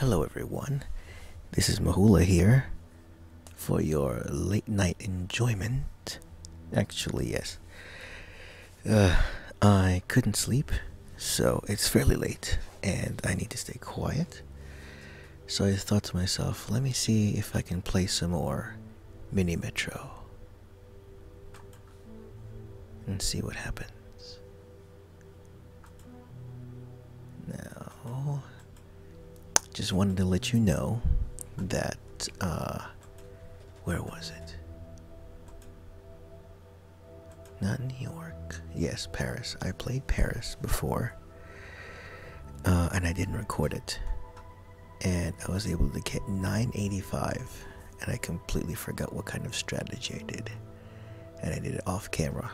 Hello, everyone. This is Mahula here for your late night enjoyment. Actually, yes. Uh, I couldn't sleep, so it's fairly late, and I need to stay quiet. So I thought to myself, let me see if I can play some more Mini Metro and see what happens. Now, just wanted to let you know that, uh, where was it? Not New York. Yes, Paris. I played Paris before, uh, and I didn't record it. And I was able to get 985, and I completely forgot what kind of strategy I did. And I did it off camera.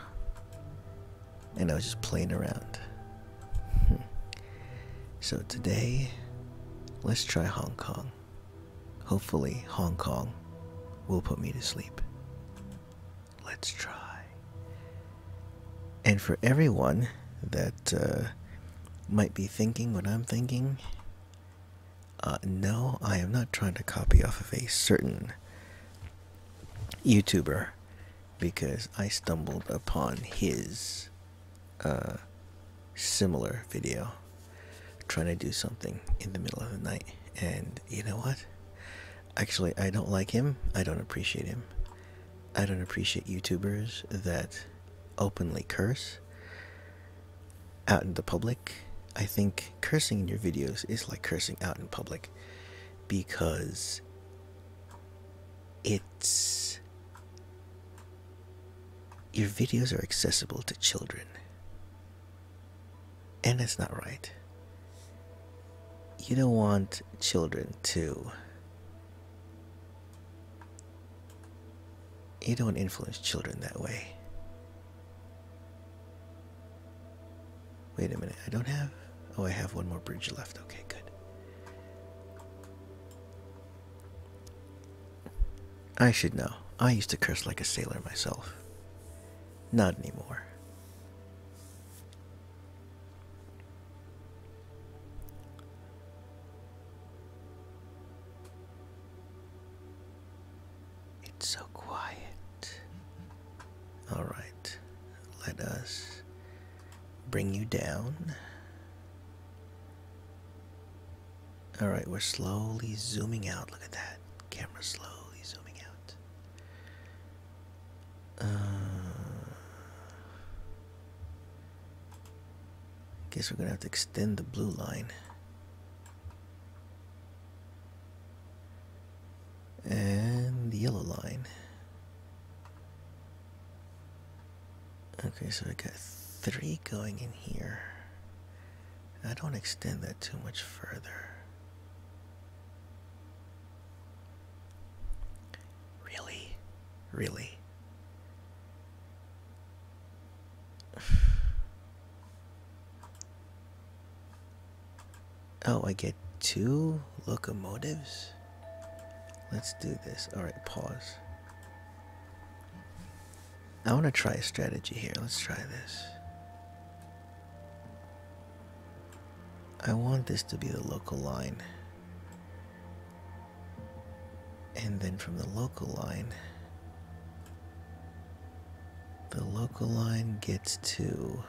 And I was just playing around. so today, let's try Hong Kong. Hopefully, Hong Kong will put me to sleep. Let's try. And for everyone that uh, might be thinking what I'm thinking, uh, no, I am not trying to copy off of a certain YouTuber because I stumbled upon his uh, similar video trying to do something in the middle of the night. And you know what? Actually, I don't like him. I don't appreciate him. I don't appreciate YouTubers that openly curse out in the public. I think cursing in your videos is like cursing out in public because it's your videos are accessible to children. And that's not right. You don't want children to you don't influence children that way. Wait a minute, I don't have. Oh, I have one more bridge left. Okay, good. I should know. I used to curse like a sailor myself. Not anymore. It's so quiet. All right, let us bring you down. All right, we're slowly zooming out. Look at that. Camera slowly zooming out. Uh, guess we're gonna have to extend the blue line. And the yellow line. Okay, so I got three going in here. I don't extend that too much further. Really? Really? Oh, I get two locomotives? Let's do this. Alright, pause. I want to try a strategy here. Let's try this. I want this to be the local line. And then from the local line, the local line gets to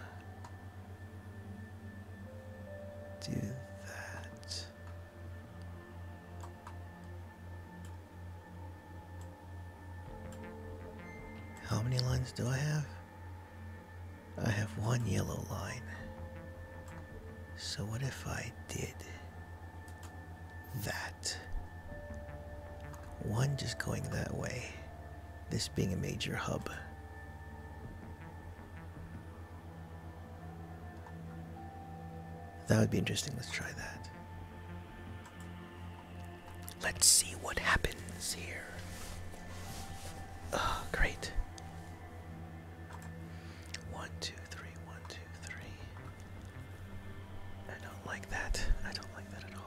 do I have? I have one yellow line. So, what if I did that? One just going that way, this being a major hub. That would be interesting. Let's try that. Let's see what happens here. Oh, great. One, two, three, one, two, three. I don't like that. I don't like that at all.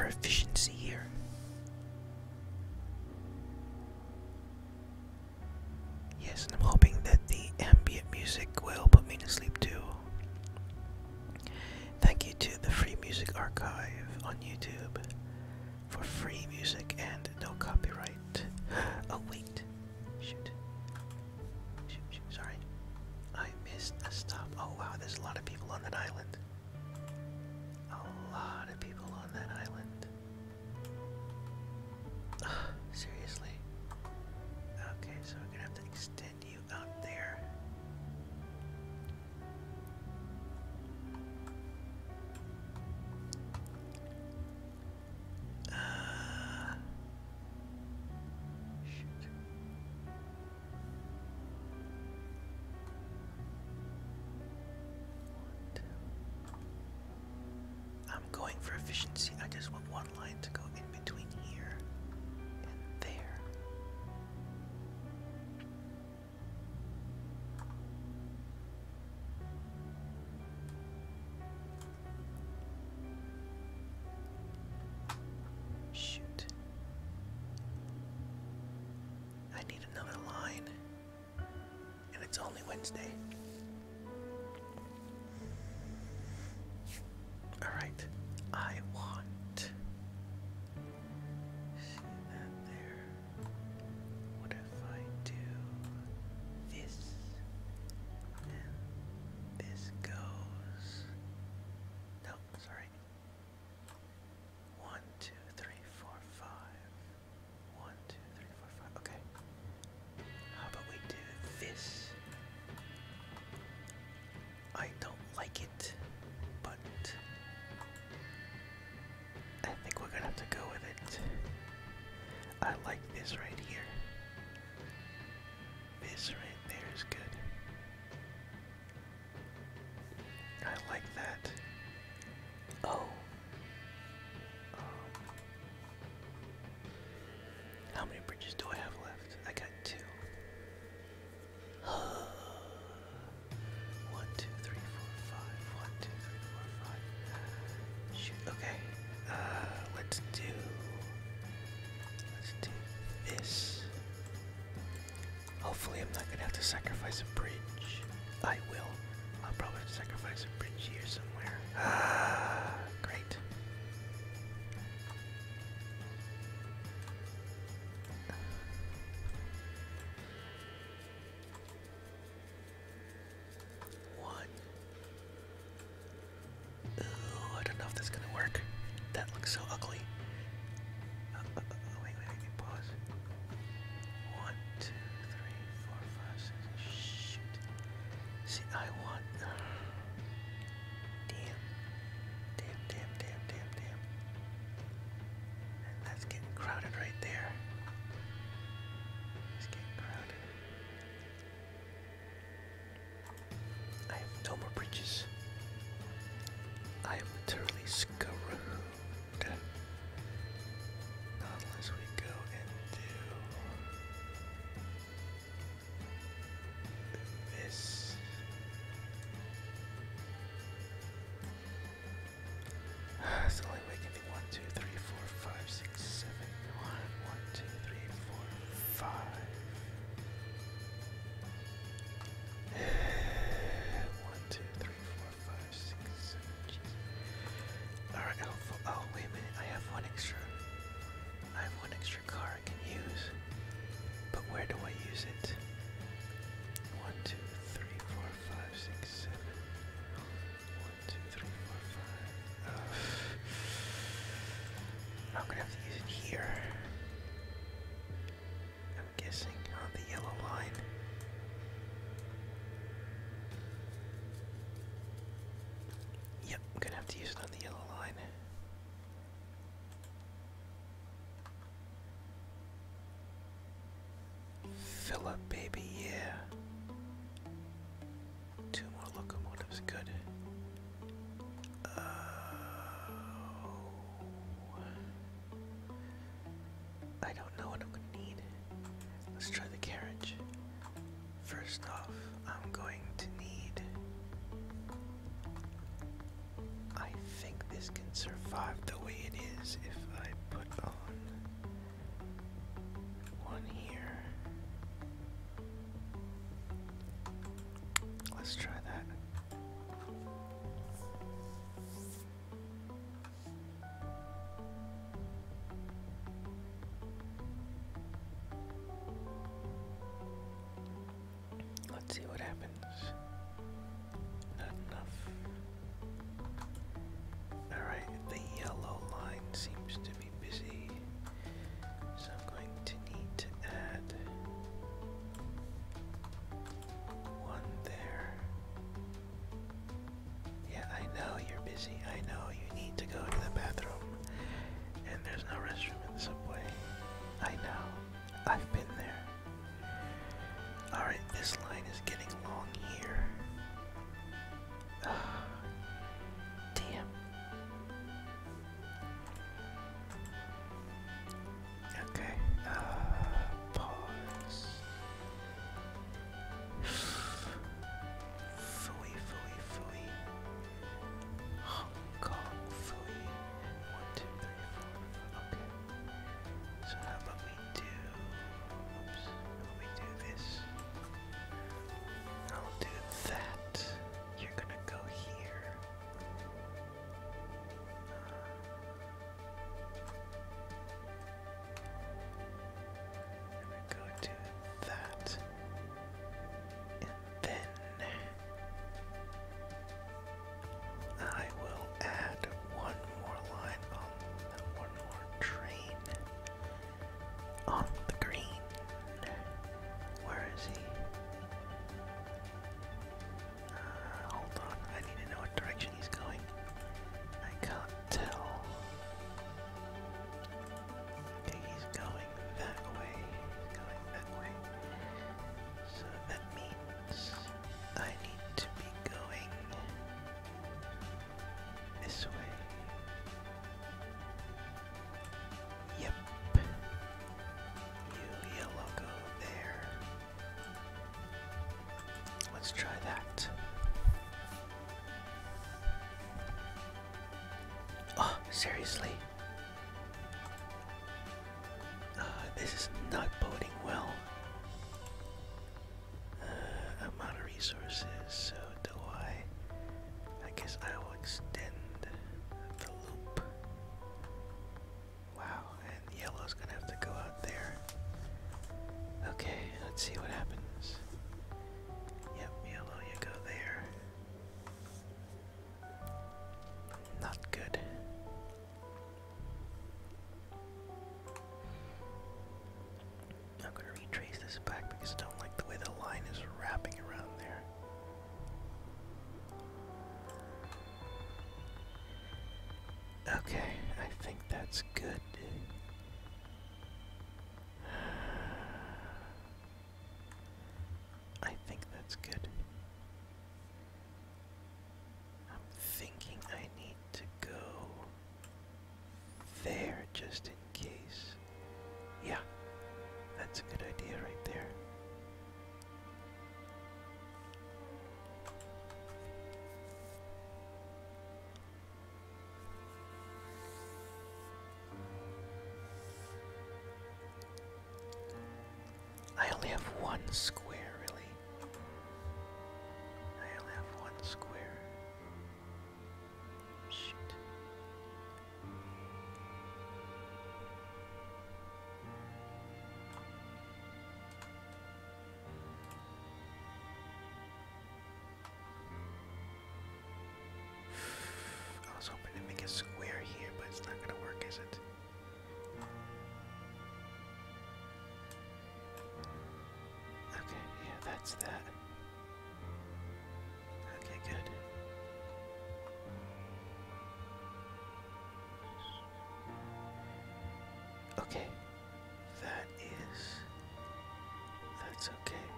for efficiency here. For efficiency, I just want one line to go in between here and there. Shoot. I need another line. And it's only Wednesday. Hopefully, I'm not gonna have to sacrifice a bridge. I will. I'll probably sacrifice a bridge here somewhere. Ah, I'm the. gonna have to use it here. I'm guessing on the yellow line. Yep, I'm gonna have to use it on the yellow this can survive the way it is if Let's try that. Oh, seriously. That's good. I think that's good. I'm thinking I need to go there just one square, really. I only have one square. Shoot. I was hoping to make a square here, but it's not going to work, is it? that's that. Okay, good. Okay. That is that's okay.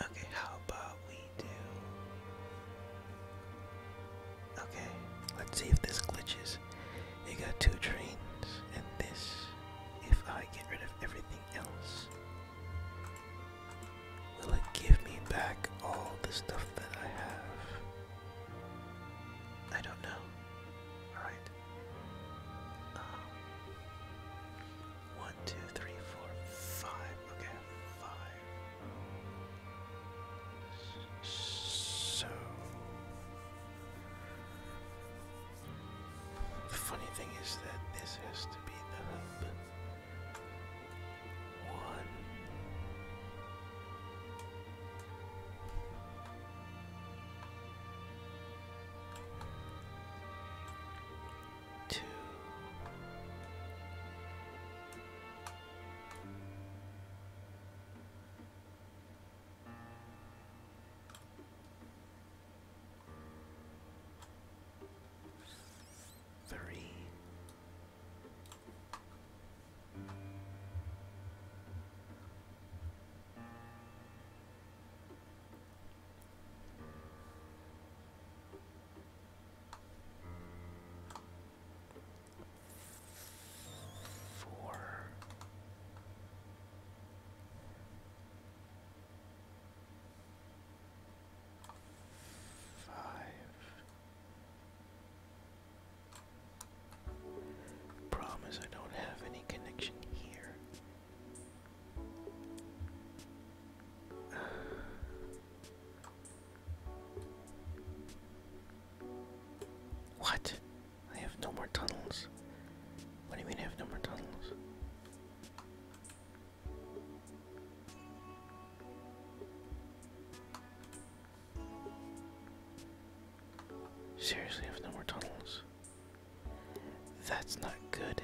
Okay, how about we do. Okay, let's see if this glitches. You got two trains, and this, if I get rid of everything else, will it give me back all the stuff That. What? I have no more tunnels. What do you mean I have no more tunnels? Seriously, I have no more tunnels. That's not good.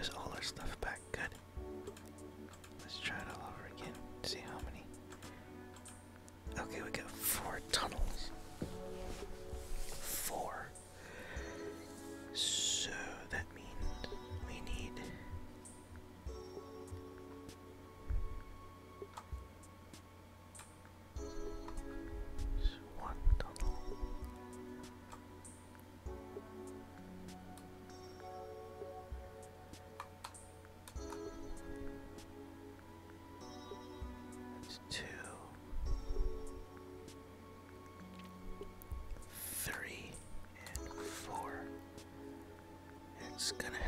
is all our stuff back. gonna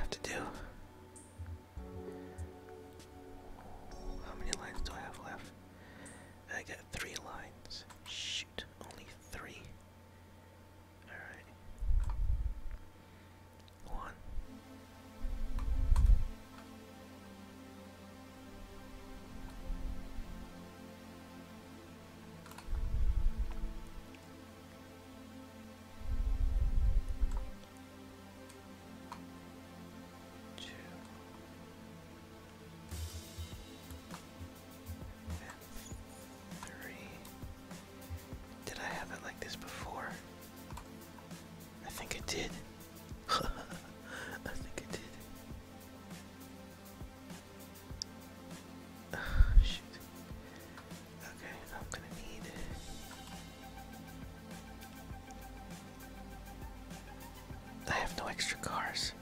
did. I think I did. Uh, shoot. Okay, I'm gonna need. I have no extra cars.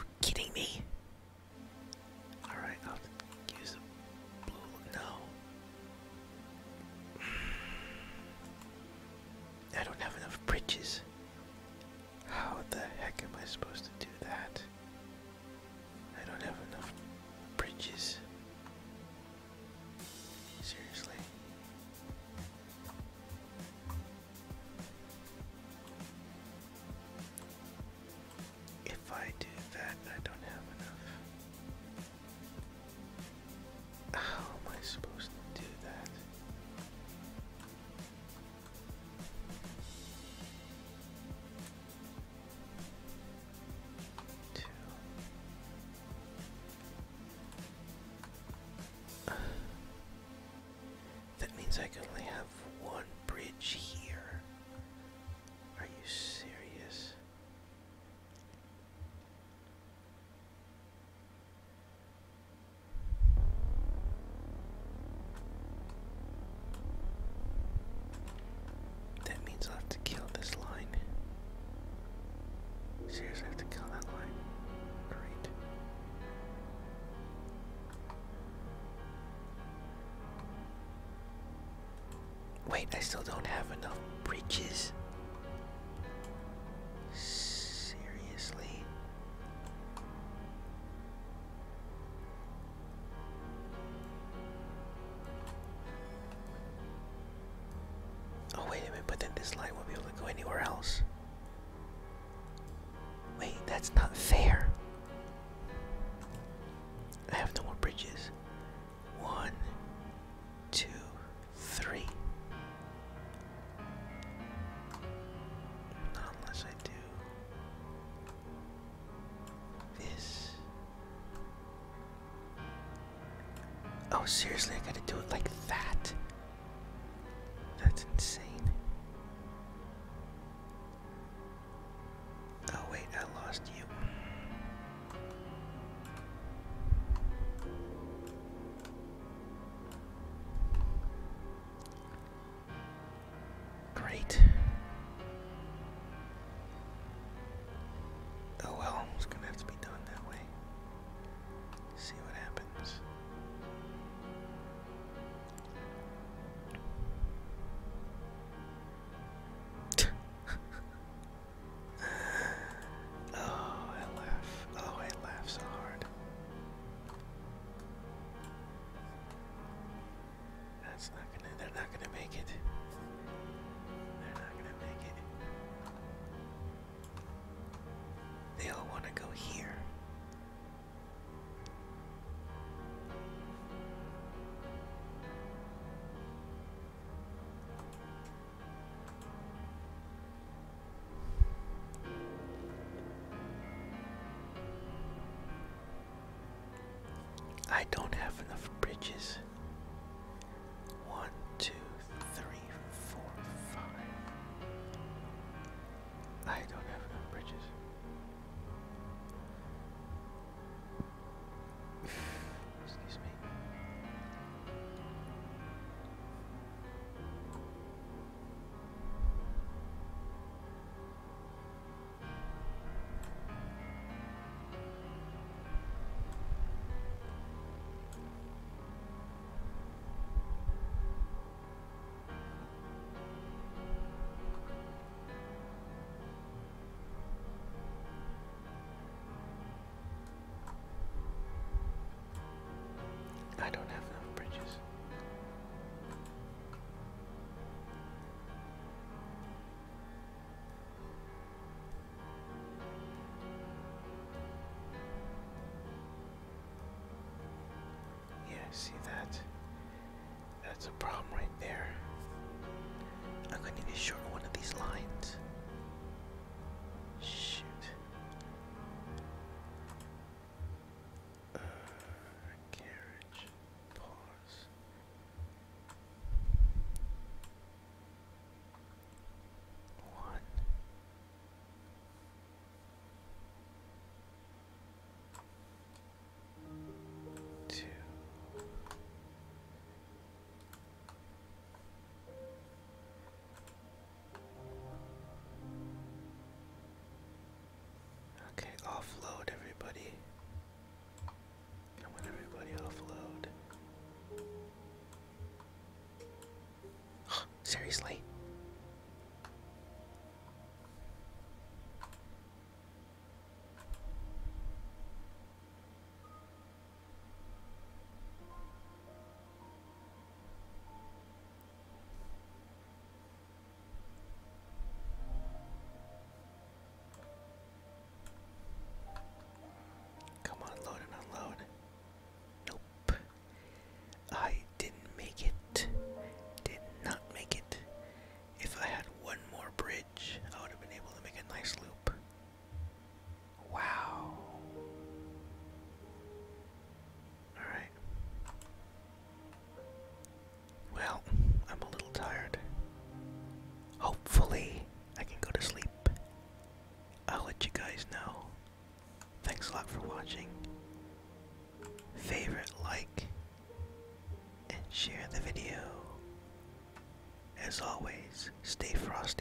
you kidding? technically have one bridge here. Wait, I still don't have enough breaches. seriously, I gotta do it like that. I don't have enough bridges. that. That's a problem right there. I'm gonna need to shorten one of these lines. Seriously? Always, stay frosty